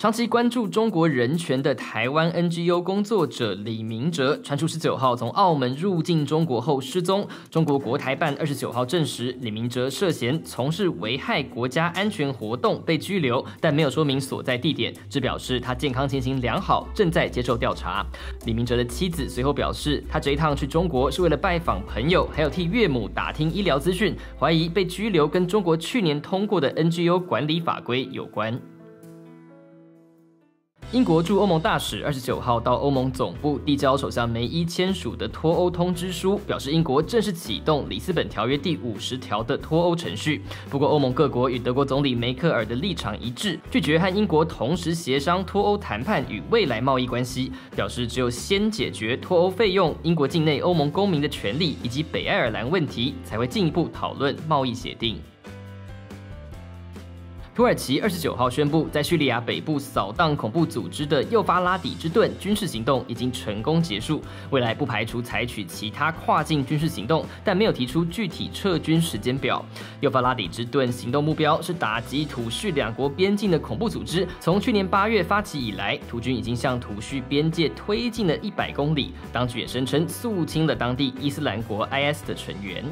长期关注中国人权的台湾 NGO 工作者李明哲，传出十九号从澳门入境中国后失踪。中国国台办二十九号证实，李明哲涉嫌从事危害国家安全活动被拘留，但没有说明所在地点，只表示他健康情形良好，正在接受调查。李明哲的妻子随后表示，他这一趟去中国是为了拜访朋友，还有替岳母打听医疗资讯，怀疑被拘留跟中国去年通过的 NGO 管理法规有关。英国驻欧盟大使二十九号到欧盟总部递交首相梅伊签署的脱欧通知书，表示英国正式启动里斯本条约第五十条的脱欧程序。不过，欧盟各国与德国总理梅克尔的立场一致，拒绝和英国同时协商脱欧谈判与未来贸易关系，表示只有先解决脱欧费用、英国境内欧盟公民的权利以及北爱尔兰问题，才会进一步讨论贸易协定。土耳其二十九号宣布，在叙利亚北部扫荡恐怖组织的幼发拉底之盾军事行动已经成功结束，未来不排除采取其他跨境军事行动，但没有提出具体撤军时间表。幼发拉底之盾行动目标是打击土叙两国边境的恐怖组织。从去年八月发起以来，土军已经向土叙边界推进了一百公里，当局也声称肃清了当地伊斯兰国 IS 的成员。